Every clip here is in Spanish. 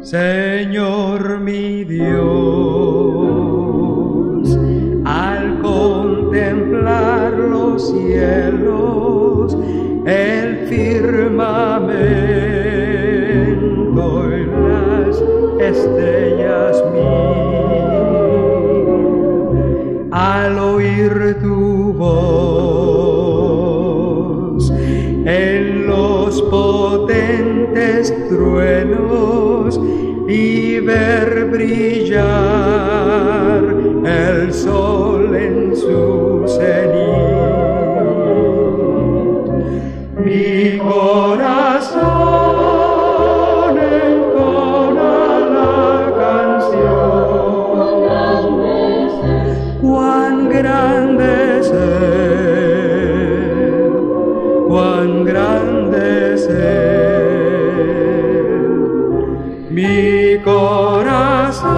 Señor mi Dios, al contemplar los cielos, el firmamento tu voz en los potentes truenos, y ver brillar el sol en su. Grande es Él, cuán grande es Él. Mi corazón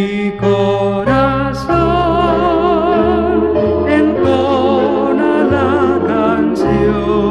Mi corazón entona la canción.